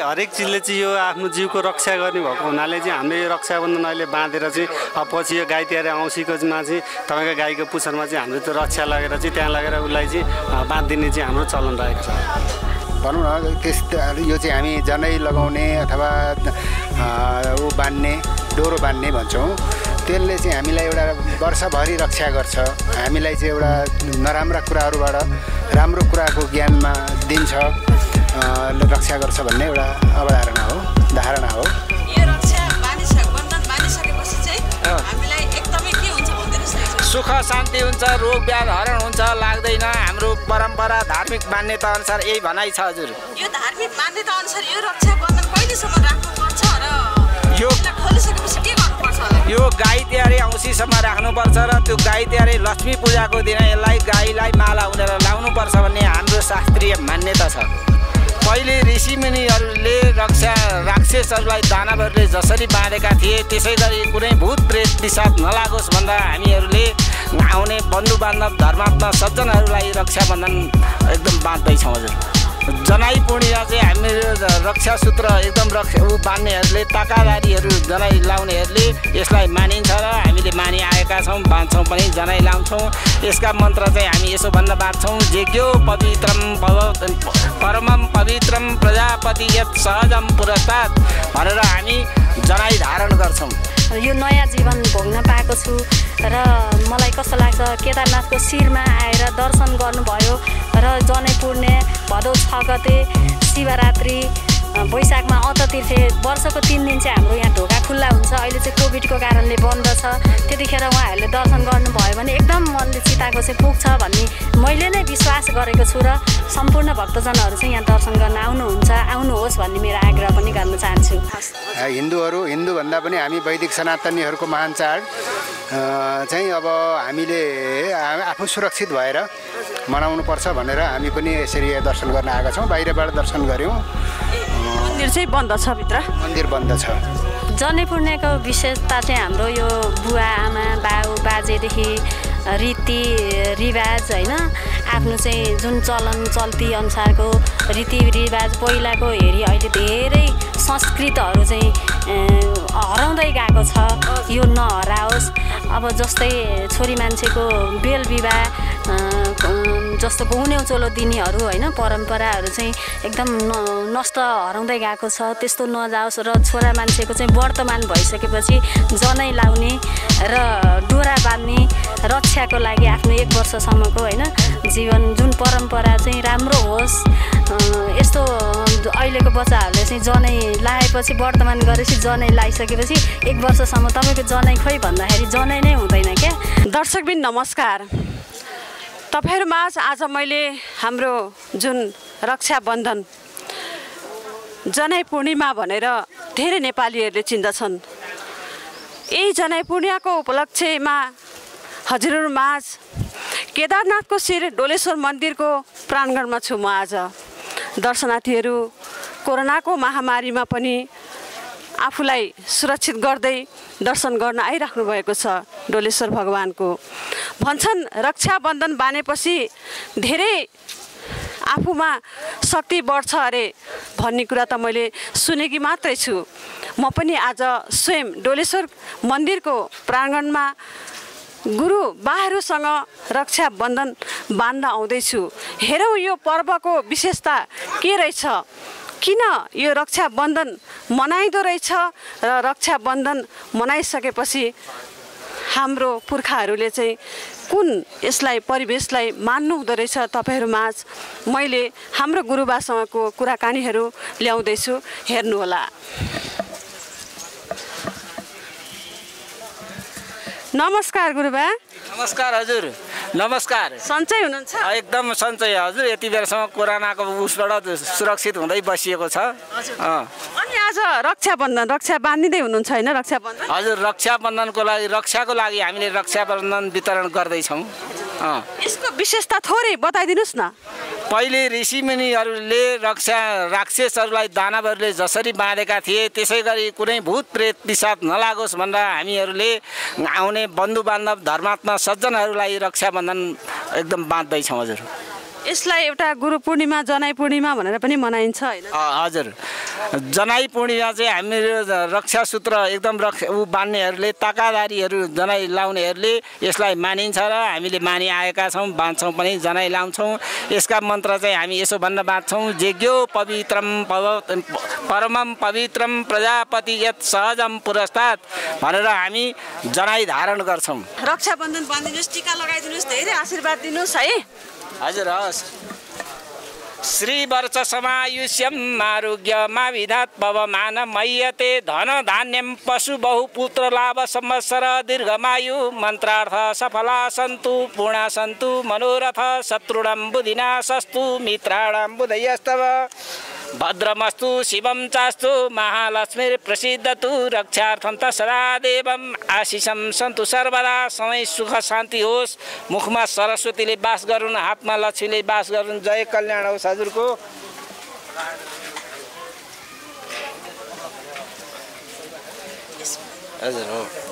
हरेक चिजले चाहिँ यो आफ्नो जिउको रक्षा गर्ने भएको हुनाले चाहिँ हामीले रक्षाबन्धन अहिले बाँधेर चाहिँ अब पछि यो गाई तिहार औँसीकोमा चाहिँ तपाईँको गाईको पुच्छरमा चाहिँ हामीले त्यो रक्षा लगेर चाहिँ त्यहाँ लगेर उसलाई चाहिँ बाँधिदिने चाहिँ हाम्रो चलन रहेको छ। भनौँ न त्यस यो चाहिँ हामी जनै लगाउने अथवा ऊ बान्ने डोरो बान्ने भन्छौँ। त्यसले चाहिँ हामीलाई एउटा वर्षभरि रक्षा गर्छ। हामीलाई चाहिँ एउटा नराम्रा कुराहरूबाट राम्रो कुराको ज्ञानमा दिन्छ। अँ, रक्षा गर्छ भन्ने एउटा अवधारणा हो धारणा हो। यो रक्षा बानिसक बन्धन बानिसकेपछि चाहिँ हामीलाई एकदमै के हुन्छ भनिदिनुहोस् न एकचोटि। सुख शान्ति हुन्छ रोग ब्याध हरण हुन्छ लाग्दैन। हाम्रो परम्परा धार्मिक मान्यता अनुसार यही भनाइ छ हजुर। यो धार्मिक मान्यता अनुसार यो रक्षा बन्धन कहिलेसम्म राख्नुपर्छ र यो- यसलाई खोलिसकेपछि के गर्नुपर्छ होला? यो गाई तिहारै औँसीसम्म राख्नुपर्छ र त्यो गाई तिहारै लक्ष्मी पूजाको दिन यसलाई गाईलाई माला उनेर लाउनुपर्छ भन्ने हाम्रो शास्त्रीय मान्यता छ। पहिले ऋषिमुनिहरूले रक्षा राक्षसहरूलाई दानवहरूले जसरी बाँधेका थिए त्यसै गरी कुनै भूत प्रेत पिसाब नलागोस् भन्दा हामीहरूले आउने बन्धु बान्धव धर्मात्मा सज्जनहरूलाई रक्षाबन्धन एकदम बाँध्दैछौँ हजुर। जनाई पूर्णिमा चाहिँ हामीहरू रक्षा सूत्र एकदम रक्षा ऊ बान्नेहरूले ताकादारीहरू जनाई लाउनेहरूले यसलाई मानिन्छ र हामीले मानिआएका छौँ बाँध्छौँ पनि जनाई लाउँछौँ। यसका मन्त्र चाहिँ हामी यसो भन्न बाँध्छौँ। जेज्ञो पवित्रम पव परमम पवित्रम प्रजापति यत सहजम पुरस्तात् भनेर हामी जनाई धारण गर्छौँ। यो नयाँ जीवन भोग्न पाएको छु। र मलाई कस्तो लाग्छ केदारनाथको शिरमा आएर दर्शन गर्नुभयो र जनै पुर्णे भदौ छ गते शिवरात्रि वैशाखमा अततीर्थे वर्षको तिन दिन चाहिँ हाम्रो यहाँ ढोका खुल्ला हुन्छ। अहिले चाहिँ कोभिडको कारणले बन्द छ। त्यतिखेर उहाँहरूले दर्शन गर्नुभयो भने एकदम मनले चिताएको चाहिँ पुग्छ भन्ने मैले नै विश्वास गरेको छु र सम्पूर्ण भक्तजनहरू चाहिँ यहाँ दर्शन गर्न आउनुहुन्छ। आउनुहोस् भन्ने मेरो आग्रह पनि गर्न चाहन्छु। हिन्दूहरू हिन्दूभन्दा पनि हामी वैदिक सनातनीहरूको महान चाड चाहिँ अब हामीले आफू सुरक्षित भएर मनाउनुपर्छ भनेर हामी पनि यसरी दर्शन गर्न आएका छौँ। बाहिरबाट दर्शन गऱ्यौँ। मन्दिर चाहिँ बन्द छ भित्र। मन्दिर बन्द छ। जनै पूर्णिमाको विशेषता चाहिँ हाम्रो यो बुवा आमा बाउ बाजेदेखि रीति रिवाज होइन। आफ्नो चाहिँ जुन चलन चल्ती अनुसारको रीतिरिवाज पहिलाको हेरी अहिले धेरै संस्कृतहरू चाहिँ हराउँदै गएको छ। यो नहराओस्। अब जस्तै छोरी मान्छेको बेल विवाह जस्तो गुन्यौ चोलो दिनेहरू होइन परम्पराहरू चाहिँ एकदम न नष्ट हराउँदै गएको छ। त्यस्तो नजाओस् र छोरा मान्छेको चाहिँ वर्तमान भइसकेपछि जनै लाउने र डोरा बाँध्ने रक्षाको लागि आफ्नो एक वर्षसम्मको होइन जीवन जुन परम्परा चाहिँ राम्रो होस् यस्तो अहिलेको बच्चाहरूले चाहिँ जनै लाएपछि वर्तमान गरेपछि जनै लाइसकेपछि एक वर्षसम्म तपाईँको जनै खोइ भन्दाखेरि जनै नै हुँदैन क्या? दर्शकबिन नमस्कार। तपाईँहरूमाझ आज मैले हाम्रो जुन रक्षाबन्धन जनै पूर्णिमा भनेर धेरै नेपालीहरूले चिन्दछन्। यही जनै पूर्णिमाको उपलक्ष्यमा हजुरहरूमाझ केदारनाथको शिर डोलेश्वर मन्दिरको प्राङ्गणमा छु म आज। दर्शनार्थीहरू कोरोनाको महामारीमा पनि आफूलाई सुरक्षित गर्दै दर्शन गर्न आइराख्नु भएको छ डोलेश्वर भगवानको। भन्छन् रक्षाबन्धन बानेपछि धेरै आफूमा शक्ति बढ्छ अरे भन्ने कुरा त मैले सुनेकी मात्रै छु। म पनि आज स्वयं डोलेश्वर मन्दिरको प्राङ्गणमा गुरु बाहरूसँग रक्षाबन्धन बाँध्न आउँदैछु। हेरौँ यो पर्वको विशेषता के रहेछ? किन यो रक्षाबन्धन मनाइदो रहेछ र रक्षाबन्धन मनाइसकेपछि हाम्रो पुर्खाहरूले चाहिँ कुन यसलाई परिवेशलाई मान्नु हुँदो रहेछ तपाईँहरूमाझ मैले हाम्रो गुरुबासँगको कुराकानीहरू ल्याउँदैछु हेर्नुहोला। नमस्कार गुरुबा। नमस्कार हजुर। नमस्कार। सन्चै हुनुहुन्छ? एकदम सन्चै हजुर। यति बेलासम्म कोरोनाको उसबाट सुरक्षित हुँदै बसिएको छ। आज रक्षाबन्धन रक्षा बाँधिँदै हुनुहुन्छ होइन रक्षाबन्धन? हजुर रक्षाबन्धनको लागि रक्षाको लागि हामीले रक्षाबन्धन वितरण गर्दैछौँ। यसको विशेषता थोरै बताइदिनुहोस् न। पहिले ऋषिमुनिहरूले रक्षा राक्षसहरूलाई दानवहरूले जसरी बाँधेका थिए त्यसै गरी कुनै भूत प्रेत पिसाब नलागोस् भनेर हामीहरूले आउने बन्धु बान्धव धर्मात्मा सज्जनहरूलाई रक्षाबन्धन एकदम बाँध्दैछौँ हजुर। यसलाई एउटा गुरु पूर्णिमा जनाई पूर्णिमा भनेर पनि मनाइन्छ होइन? हजुर। जनाई पूर्णिमा चाहिँ हामीहरू रक्षा सूत्र एकदम रक्ष ऊ बान्नेहरूले ताकादारीहरू जनाई लाउनेहरूले यसलाई मानिन्छ र हामीले मानिआएका छौँ बाँध्छौँ पनि जनाई लाउँछौँ। यसका मन्त्र चाहिँ हामी यसो भन्न बाँध्छौँ जेज्ञो पवित्रम पव परमम पवित्रम प्रजापति यत सहजम पुरस्तात् भनेर हामी जनाई धारण गर्छौँ। रक्षाबन्धन बाँधिदिनुहोस् टिका लगाइदिनुहोस् धेरै आशीर्वाद दिनुहोस् है। हजुर हवस् श्रीवर्ष समायुष्यम आरोग्यमा विधात पवमान मय्यते धन धान्यम पशु बहुपुत्र लाभ संवत्सर दीर्घमायु मन्त्रार्थ सफला सन्तु पूर्णा सन्तु मनोरथ शत्रुणं बुधिना सस्तु मित्राणां बुधयस्तव। भद्रमस्तु शिवं चास्तु महालक्ष्मी प्रसिद्धतु रक्षार्थं त सदा देवम् आशिषं सन्तु सर्वदा सधैँ सुख शान्ति होस्। मुखमा सरस्वतीले बास गरून् हातमा लक्ष्मीले बास गरून्। जय कल्याण होस् हजुरको। हजुर हो।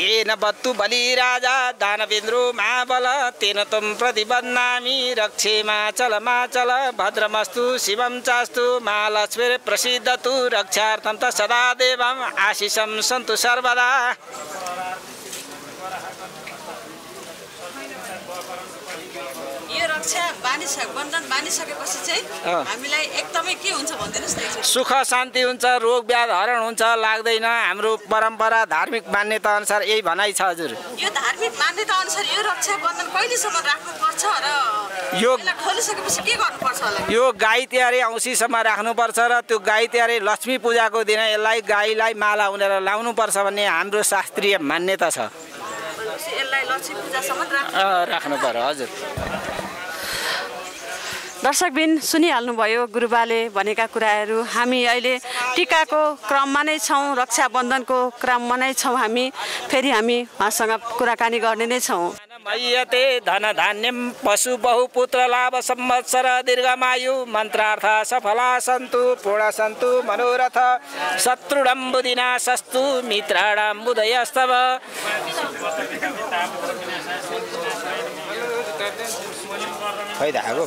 येन बत्तु बलिराजा दानवेन्द्रो महाबल तेन त्वं प्रतिबध्नामि रक्षेमा चल माचल भद्रमस्तु शिवं चास्तु महालक्ष्मी सदा देवम् आशिषं सन्तु सर्वदा। यो रक्षा बानिस बन्धन बानिसकेपछि चाहिँ। हामीलाई एकदमै के हुन्छ भनिदिनुहोस् न। सुख शान्ति हुन्छ रोग व्याध हरण हुन्छ लाग्दैन। हाम्रो परम्परा धार्मिक मान्यता अनुसार यही भनाइ छ हजुर। यो धार्मिक मान्यता अनुसार यो रक्षा बन्धन कहिलेसम्म राख्नुपर्छ र यो- खोलिसकेपछि के गर्नुपर्छ होला? यो गाई तिहारे औँसीसम्म राख्नुपर्छ र त्यो गाई तिहारे लक्ष्मी पूजाको दिन यसलाई गाईलाई माला उनेर लाउनुपर्छ भन्ने हाम्रो शास्त्रीय मान्यता छ। यसलाई लक्ष्मी पूजासम्म राख्नु पर्यो हजुर। दर्शकबिन सुनिहाल्नुभयो गुरुबाले भनेका कुराहरू। हामी अहिले टिकाको क्रममा नै छौँ रक्षाबन्धनको क्रममा नै छौँ हामी। फेरि हामी उहाँसँग कुराकानी गर्ने नै छौँ। मय्यते धन धान्यम पशु बहुपुत्र लाभ संवत्सर दीर्घमायु मन्त्रार्थ सफला सन्तु पूर्ण सन्तु मनोरथ शत्रुडं बुधिना सस्तु खै धागो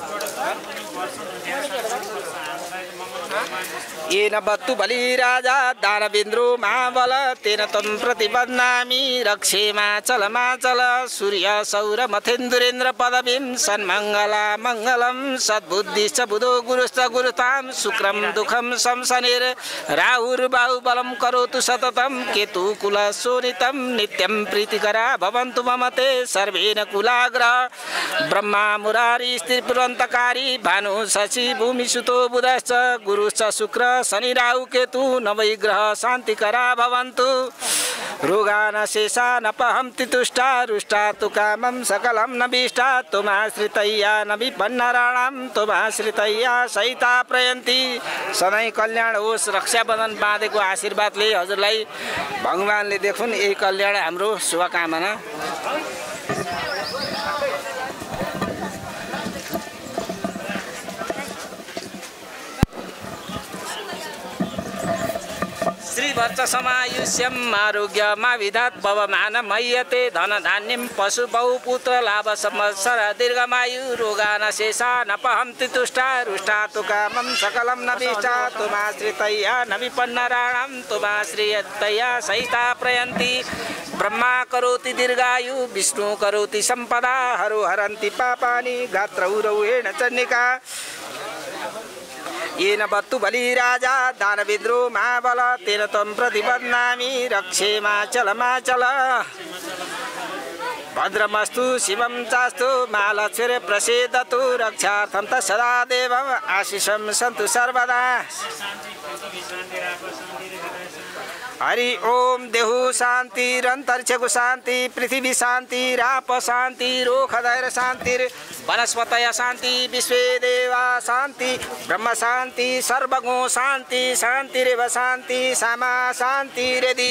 येन बत्तु बलिराजा दानवेन्द्रो महाबल तेन त्वं प्रतिबध्नामि रक्षेमा चल माचल। सूर्य सौर मथेन्दुरेन्द्र पदवीं सन्मङ्गला मङ्गलं सद्बुद्धिश्च बुधो गुरुश्च गुरुतां शुक्रं दुःखं संसनेर् राहुर्बाहुबलं करोतु सततं केतु कुलशोनितं नित्यं प्रीतिकरा भवन्तु मम सर्वेन कुलाग्रह ब्रह्मा मुरारी स्त्रीपुरन्तकारी भानु शशि भूमिसुतो बुधश्च गुरुश्च शुक्र शनि राहु केतु नवै ग्रह शान्तिकरा भवन्तु। शेषा न पहन्ति तुष्टा रुष्टा तु कामं सकलं न भीष्टा त्वमाश्रितय्या न विपन्नराणां त्वमाश्रितय्या सहिता प्रयन्ति। सधैँ कल्याण होस् रक्षाबन्धन बाँधेको आशीर्वादले हजुरलाई भगवान्ले देखुन् यही कल्याण हाम्रो शुभकामना। श्रीवर्ष समायुष्यम आरोग्यमा विधात पवमान मय्यते धन धान्यम पशु बहुपुत्र लाभ दीर्घमायु रोगान शेषा न पहन्ति तुष्टा रुष्टा तु कामं सकलं न भीष्टा तुमाश्रितय्या न विपन्नराणां तुमाश्रियतया सहिता प्रयन्ति। ब्रह्मा करोति दीर्घायु विष्णु करोति सम्पदा हरो हरन्ति पापानि गात्रौरौहेण चण्डिका येन बत्तु बलिराजा दानवेन्द्रो महाबल तेन त्वं प्रतिबध्नामि रक्षेमा चलमाचल भद्रमस्तु शिवं चास्तु महालक्ष्मी प्रसिद्धतु रक्षार्थं त सदा देवम् आशिषं सन्तु सर्वदा। हरि ओम देहु शान्तिरन्तरिक्षको शान्ति पृथ्वी शान्ति राप शान्ति रोखधैर शान्तिर वनस्पतय शान्ति विश्वे देवा शान्ति ब्रह्म शान्ति सर्वगो शान्ति शान्तिरेव शान्ति सामा शान्तिरेदि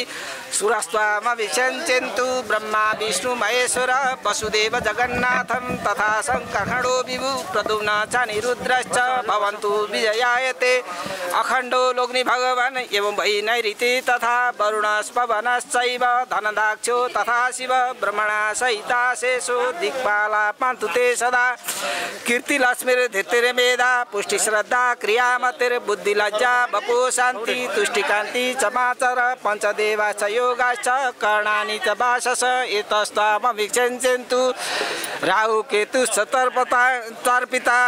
सुरस्त्वामभिषञ्चन्तु ब्रह्मा विष्णु महेश्वर वसुदेव जगन्नाथं तथा शङ्कर्षणो विभु प्रदुम्न च निरुद्रश्च भवन्तु विजयायते। अखण्डो लोग्नि भगवान् एवं वै नैऋति तथा वरुणस्पवनश्चैव धनदाक्षो तथा शिव ब्रह्मणा सहिता शेषो दिक्पाला पान्तु ते सदा। कीर्तिलक्ष्मीर्धृतिर्मेधा पुष्टिश्रद्धा क्रियामतिर्बुद्धिलज्जा बपो शान्ति तुष्टिकान्ति चमाचर पञ्चदेवा च योगाश्च कर्णानि च वासस एतस्तामभिक्षन्तु राहु केतु सतर्पता तर्पिता।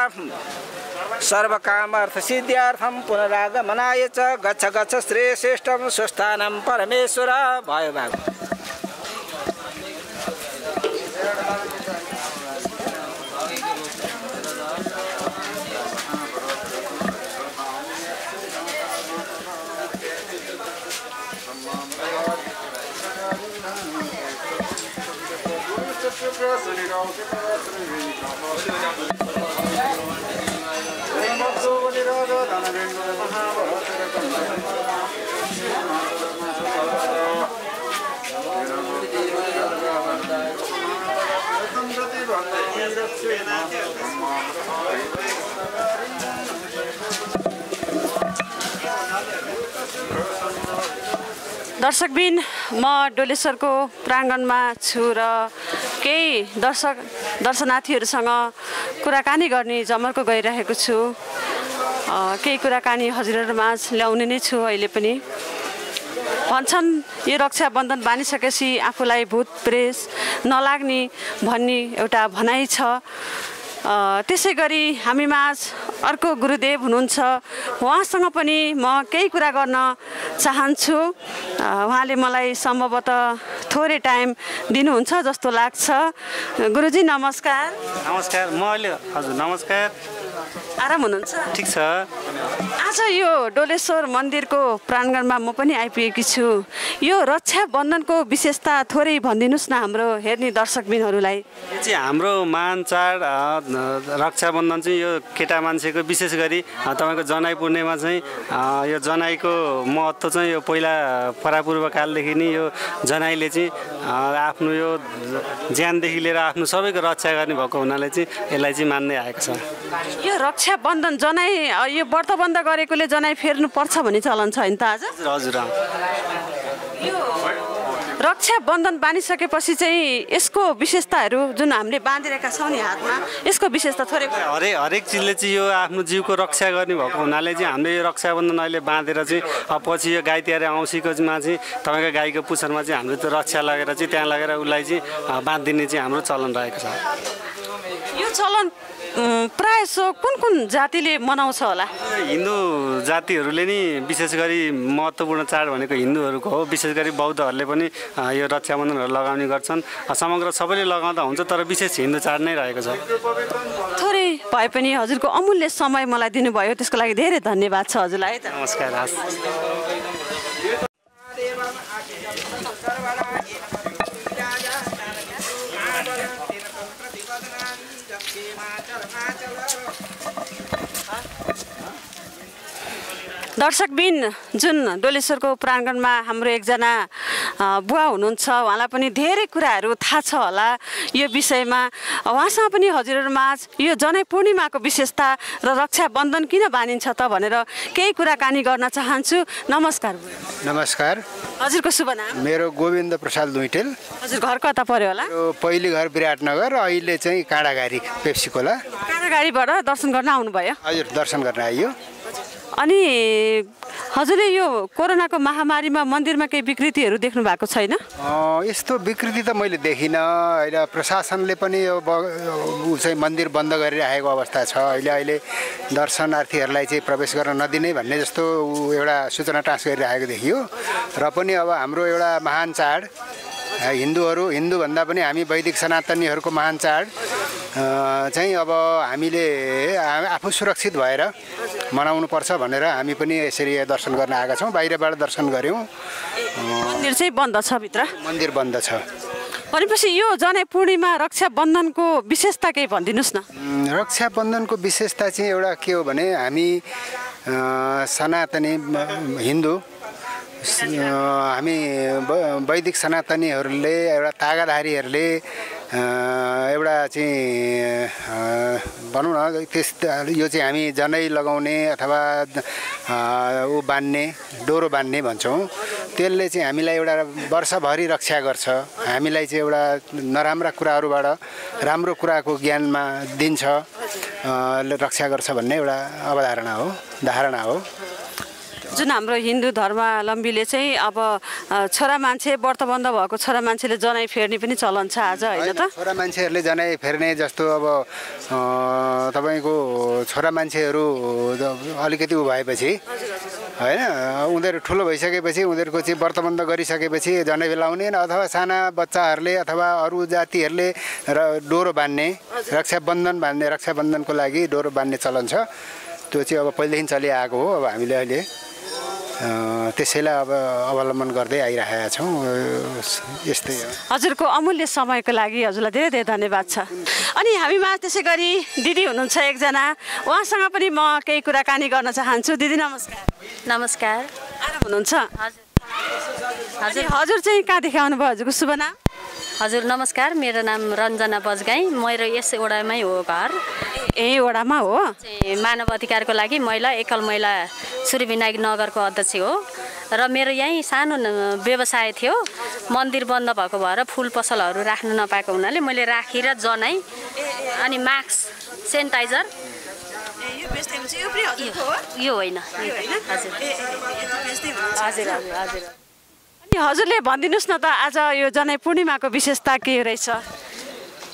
सर्वकामर्थ सिद्ध्यार्थम पुनरागमनाय च गच्छ गच्छ श्रेष्ठम स्वस्थानं परमेश्वर। भयो भाग दर्शकबिन म डोलेश्वरको प्राङ्गणमा छु र केही दर्शक दर्शनार्थीहरूसँग कुराकानी गर्ने जमर्को गइरहेको छु। केही कुराकानी हजुरहरूमाझ ल्याउने नै छु अहिले पनि। भन्छन् यो रक्षाबन्धन बाँधिसकेपछि आफूलाई भूत प्रेस नलाग्ने भन्ने एउटा भनाइ छ। त्यसै गरी हामीमाझ अर्को गुरुदेव हुनुहुन्छ। उहाँसँग पनि म केही कुरा गर्न चाहन्छु। उहाँले मलाई सम्भवतः थोरै टाइम दिनुहुन्छ जस्तो लाग्छ। गुरुजी नमस्कार। नमस्कार म अहिले हजुर नमस्कार। आराम हुनुहुन्छ? ठिक छ। आज यो डोलेश्वर मन्दिरको प्राङ्गणमा म पनि आइपुगेकी छु। यो रक्षाबन्धनको विशेषता थोरै भनिदिनुहोस् न हाम्रो हेर्ने दर्शकबिनहरूलाई। यो चाहिँ हाम्रो महान चाड रक्षाबन्धन चाहिँ यो केटा मान्छेको विशेष गरी तपाईँको जनाइ पूर्णिमा चाहिँ यो जनाइको महत्त्व चाहिँ यो पहिला परापूर्व कालदेखि नै यो जनाइले चाहिँ आफ्नो यो ज्यानदेखि लिएर आफ्नो सबैको रक्षा गर्ने भएको हुनाले चाहिँ यसलाई चाहिँ मान्दै आएको छ। यो रक्षाबन्धन जनाइ यो व्रतबन्ध गरेकोले जनाइ फेर्नुपर्छ भन्ने चलन छ नि त आज हजुर। यो रक्षाबन्धन बाँधिसकेपछि चाहिँ यसको विशेषताहरू जुन हामीले बाँधिरहेका छौँ नि हातमा यसको विशेषता थोरै हरेक हरेक चिजले चाहिँ यो आफ्नो जिउको रक्षा गर्ने भएको हुनाले चाहिँ हामीले यो रक्षाबन्धन अहिले बाँधेर चाहिँ पछि यो गाई तिहार औँसीकोमा चाहिँ तपाईँको गाईको पुच्छरमा चाहिँ हामीले त्यो रक्षा लगेर चाहिँ त्यहाँ लगेर उसलाई चाहिँ बाँधिदिने चाहिँ हाम्रो चलन रहेको छ यो चलन प्रायः सो कुन कुन जातिले मनाउँछ होला? हिन्दू जातिहरूले नि विशेष गरी महत्त्वपूर्ण चाड भनेको हिन्दूहरूको हो। विशेष गरी बौद्धहरूले पनि यो रक्षाबन्धनहरू लगाउने गर्छन्। समग्र सबैले लगाउँदा हुन्छ तर विशेष हिन्दू चाड नै रहेको छ। थोरै भए पनि हजुरको अमूल्य समय मलाई दिनुभयो। त्यसको लागि धेरै धन्यवाद छ हजुरलाई। नमस्कार हस्। दर्शकबिन जुन डोलेश्वरको प्राङ्गणमा हाम्रो एकजना बुवा हुनुहुन्छ उहाँलाई पनि धेरै कुराहरू थाहा छ होला। यो विषयमा उहाँसँग पनि हजुरहरूमाझ यो जनै पूर्णिमाको विशेषता र रक्षाबन्धन किन बाँधिन्छ त भनेर केही कुराकानी गर्न चाहन्छु। नमस्कार नमस्कार। हजुरको शुभ नाम? मेरो गोविन्द प्रसाद लुइटेल। हजुर घर कता पर्यो होला? पहिलो घर विराटनगर अहिले चाहिँ काँडाघारी पेप्सी खोला काँडागाडीबाट दर्शन गर्न आउनुभयो। हजुर दर्शन गर्न आइयो। अनि हजुरले यो कोरोनाको महामारीमा मन्दिरमा केही विकृतिहरू देख्नु भएको छैन? यस्तो विकृति त मैले देखिनँ। होइन प्रशासनले पनि यो चाहिँ मन्दिर बन्द गरिराखेको अवस्था छ। अहिले अहिले दर्शनार्थीहरूलाई चाहिँ प्रवेश गर्न नदिने भन्ने जस्तो एउटा सूचना ट्रान्स गरिराखेको देखियो। र पनि अब हाम्रो एउटा महान चाड हिन्दूहरू हिन्दूभन्दा पनि हामी वैदिक सनातनीहरूको महान चाड चाहिँ अब हामीले आफू सुरक्षित भएर मनाउनुपर्छ भनेर हामी पनि यसरी दर्शन गर्न आएका छौँ। बाहिरबाट दर्शन गऱ्यौँ। मन्दिर चाहिँ बन्द छ भित्र? मन्दिर बन्द छ। भनेपछि यो जनै पूर्णिमा रक्षाबन्धनको विशेषता केही भनिदिनुहोस् न। रक्षाबन्धनको विशेषता चाहिँ एउटा के हो भने हामी सनातनी हिन्दू हामी वैदिक सनातनीहरूले एउटा तागाधारीहरूले एउटा चाहिँ भनौँ न त्यस यो चाहिँ हामी जनै लगाउने अथवा ऊ बान्ने डोरो बान्ने भन्छौँ। त्यसले चाहिँ हामीलाई एउटा वर्षभरि रक्षा गर्छ। हामीलाई चाहिँ एउटा नराम्रा कुराहरूबाट राम्रो कुराको ज्ञानमा दिन्छ। रक्षा गर्छ भन्ने एउटा अवधारणा हो धारणा हो। जुन हाम्रो हिन्दू धर्मावलम्बीले चाहिँ अब छोरा मान्छे व्रतबन्ध भएको छोरा मान्छेले जनै फेर्ने पनि चलन छ आज होइन त? छोरा मान्छेहरूले जनै फेर्ने जस्तो अब तपाईँको छोरा मान्छेहरू अलिकति उ भएपछि होइन उनीहरू ठुलो भइसकेपछि उनीहरूको चाहिँ व्रतबन्ध गरिसकेपछि जनै लाउने अथवा साना बच्चाहरूले अथवा अरू जातिहरूले र डोरो बान्ने रक्षाबन्धन बान्ने रक्षाबन्धनको लागि डोरो बान्ने चलन छ। त्यो चाहिँ अब पहिलेदेखि चलिआएको हो अब हामीले अहिले त्यसैलाई अब अवलम्बन गर्दै आइरहेका छौँ। यस्तै हो। हजुरको अमूल्य समयको लागि हजुरलाई धेरै धेरै धन्यवाद छ। अनि हामीमा त्यसै गरी दिदी हुनुहुन्छ एकजना। उहाँसँग पनि म केही कुराकानी गर्न चाहन्छु। दिदी नमस्कार। नमस्कार। आराम हुनुहुन्छ? हजुर। हजुर। हजुर चाहिँ कहाँदेखि आउनुभयो हजुरको शुभ नाम? हजुर नमस्कार। मेरो नाम रञ्जना बजगाई। मेरो यस वडामै हो घर। ए वडामा हो। चाहिँ मानव अधिकारको लागि महिला एकल महिला सूर्यविनायक नगरको अध्यक्ष हो। र मेरो यहीँ सानो व्यवसाय थियो। मन्दिर बन्द भएको भएर फुल पसलहरू राख्नु नपाएको हुनाले मैले राखेर जनाइ अनि मास्क सेनिटाइजर। यो होइन। हजुर। हजुर हजुर हजुर। अनि हजुरले भनिदिनुहोस् न त आज यो जनै पूर्णिमाको विशेषता के रहेछ?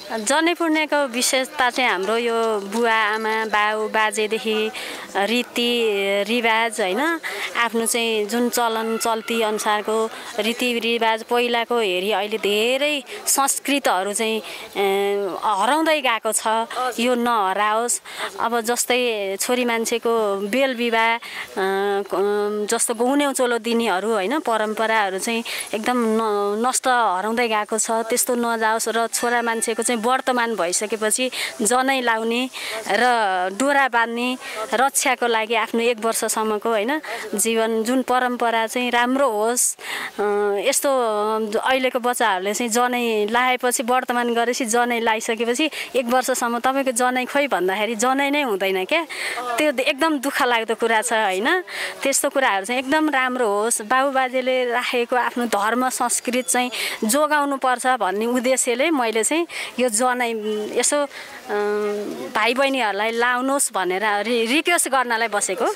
जनै पूर्णिमाको विशेषता चाहिँ हाम्रो यो बुवा आमा बाउ बाजेदेखि रीति रिवाज होइन आफ्नो चाहिँ जुन चलन चल्ती अनुसारको रीतिरिवाज पहिलाको हेरी अहिले धेरै संस्कृतहरू चाहिँ हराउँदै गएको छ। यो नहराओस्। अब जस्तै छोरी मान्छेको बेल विवाह जस्तो गहुने चोलो दिनेहरू होइन परम्पराहरू चाहिँ एकदम न नष्ट हराउँदै गएको छ। त्यस्तो नजाओस् र छोरा मान्छेको चाहिँ वर्तमान भइसकेपछि जनै लाउने र डोरा बाँध्ने रक्षाको लागि आफ्नो एक वर्षसम्मको होइन जीवन जुन परम्परा चाहिँ राम्रो होस् यस्तो अहिलेको बच्चाहरूले चाहिँ जनै लाएपछि वर्तमान गरेपछि जनै लाइसकेपछि एक वर्षसम्म तपाईँको जनै खोइ भन्दाखेरि जनै नै हुँदैन क्या? त्यो एकदम दुःख लाग्दो कुरा छ होइन। त्यस्तो कुराहरू चाहिँ एकदम राम्रो होस्। बाबुबाजेले राखेको आफ्नो धर्म संस्कृति चाहिँ जोगाउनु पर्छ भन्ने उद्देश्यले मैले चाहिँ यो जनै यसो भाइ बहिनीहरूलाई लाउनुहोस् भनेर रि रिक्वेस्ट गर्नलाई बसेको।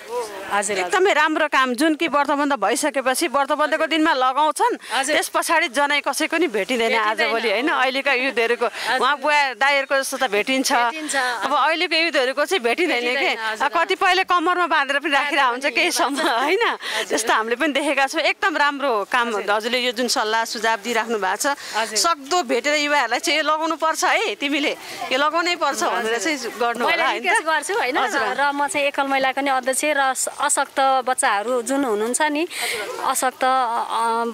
हजुर एकदमै राम्रो काम। जुन कि व्रतबन्ध भइसकेपछि व्रतबन्धको दिनमा लगाउँछन्। त्यस पछाडि जनै कसैको नि भेटिँदैन आजभोलि होइन? अहिलेका युथहरूको उहाँ बुवा दाईहरूको जस्तो त भेटिन्छ। अब अहिलेको युथहरूको चाहिँ भेटिँदैन के। कतिपयले कम्मरमा बाँधेर पनि राखिरहेको हुन्छ केही सम्म होइन? त्यस्तो हामीले पनि देखेका छौँ। एकदम राम्रो काम हजुरले यो जुन सल्लाह सुझाव दिइराख्नु भएको छ। सक्दो भेटेर युवाहरूलाई चाहिँ यो लगाउनु पर्छ है तिमीले। यो लगाउनै पर्छ भनेर चाहिँ गर्नु होला। र म चाहिँ एकल महिलाको नि अध्यक्ष र अशक्त बच्चाहरू जुन हुनुहुन्छ नि अशक्त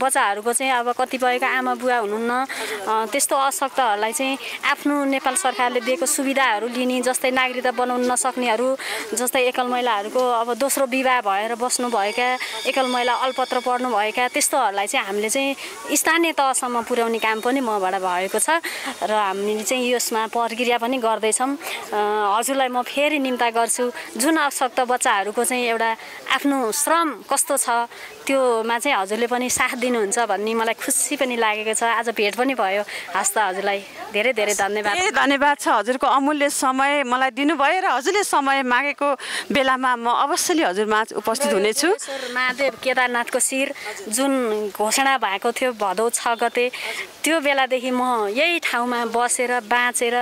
बच्चाहरूको चाहिँ अब कतिपयको आमा बुवा हुनुहुन्न। त्यस्तो अशक्तहरूलाई चाहिँ आफ्नो नेपाल सरकारले दिएको सुविधाहरू लिने जस्तै नागरिकता बनाउन नसक्नेहरू जस्तै एकल महिलाहरूको अब दोस्रो विवाह भएर बस्नुभएका एकल महिला अल्पत्र पढ्नुभएका त्यस्तोहरूलाई चाहिँ हामीले चाहिँ स्थानीय तहसम्म पुर्याउने काम पनि मबाट भएको छ। र हामीले चाहिँ यसमा प्रक्रिया पनि गर्दैछौँ। हजुरलाई म फेरि निम्ता गर्छु। जुन अशक्त बच्चाहरूको चाहिँ एउटा आफ्नो श्रम कस्तो छ त्योमा चाहिँ हजुरले पनि साथ दिनुहुन्छ भन्ने मलाई खुसी पनि लागेको छ। आज भेट पनि भयो। हस् त हजुरलाई धेरै धेरै धन्यवाद। धन्यवाद छ हजुरको अमूल्य समय मलाई दिनुभयो र हजुरले समय मागेको बेलामा म अवश्य हजुरमा उपस्थित हुनेछु। महादेव केदारनाथको शिर जुन घोषणा भएको थियो भदौ छ गते त्यो बेलादेखि म यही ठाउँमा बसेर बाँचेर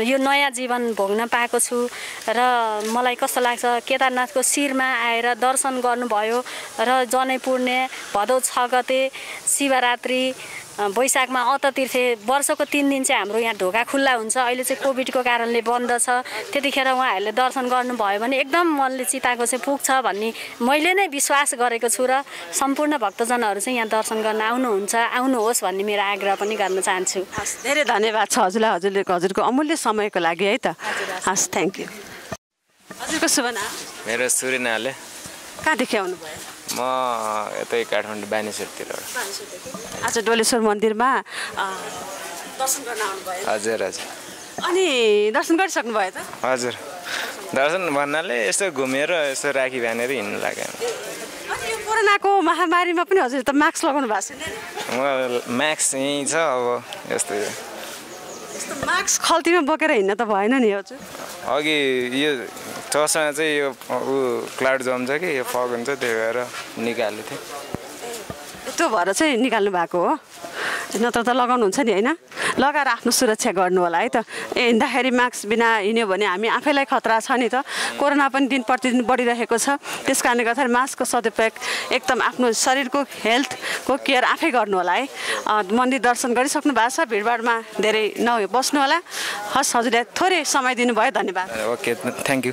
यो नयाँ जीवन भोग्न पाएको छु। र मलाई कस्तो लाग्छ केदारनाथको शिरमा आएर दर्शन गर्नुभयो र जनै पुर्णे भदौ छ गते शिवरात्रि वैशाखमा अततीर्थे वर्षको तिन दिन चाहिँ हाम्रो यहाँ ढोका खुल्ला हुन्छ। अहिले चाहिँ कोभिडको कारणले बन्द छ। त्यतिखेर उहाँहरूले दर्शन गर्नुभयो भने एकदम मनले चिताएको चाहिँ पुग्छ भन्ने मैले नै विश्वास गरेको छु र सम्पूर्ण भक्तजनहरू चाहिँ यहाँ दर्शन गर्न आउनुहुन्छ आउनुहोस् भन्ने मेरो आग्रह पनि गर्न चाहन्छु। धेरै धन्यवाद छ हजुरलाई हजुरले हजुरको अमूल्य समयको लागि है त। हस् थ्याङ्क यू हजुरको शुभ नाम? मेरो सुरिनाले कहाँदेखि आउनुभयो? म यतै काठमाडौँ बानेश्वरतिरबाट आज डोलेश्वर मन्दिरमा दर्शन गर्न आउनुभयो। हजुर हजुर। अनि दर्शन गरिसक्नुभयो त? हजुर। दर्शन भन्नाले यसो घुमेर यसो राखी बाँधेर हिँड्नु लाग्यो। कोरोनाको महामारीमा पनि हजुर त मास्क लगाउनु भएको छैन? म म्याक्स यहीँ छ अब यस्तै। यस्तो मास्क खल्तीमा बोकेर हिँड्न त भएन नि हजुर। अघि यो चस्मा चाहिँ यो ऊ क्लाउड जम्छ कि यो फग हुन्छ त्यही भएर निकालेको थिएँ। त्यो भएर चाहिँ निकाल्नु भएको हो। नत्र त लगाउनुहुन्छ नि होइन? लगाएर आफ्नो सुरक्षा गर्नु होला है त। ए हिँड्दाखेरि मास्क बिना हिँड्यो भने हामी आफैलाई खतरा छ नि त। कोरोना पनि दिन प्रतिदिन बढिरहेको छ। त्यस कारणले गर्दाखेरि मास्कको सदुपयोग एकदम आफ्नो शरीरको हेल्थको केयर आफै गर्नु होला है। मन्दिर दर्शन गरिसक्नु भएको छ। भिडभाडमा धेरै न बस्नु होला। हस् हजुरले थोरै समय दिनुभयो। धन्यवाद। Okay thank you.